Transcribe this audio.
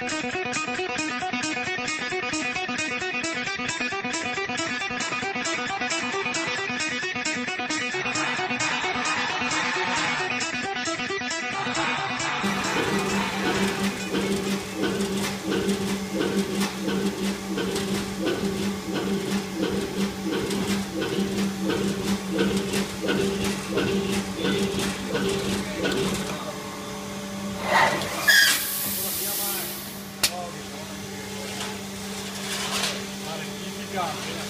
Thank you. Obrigado.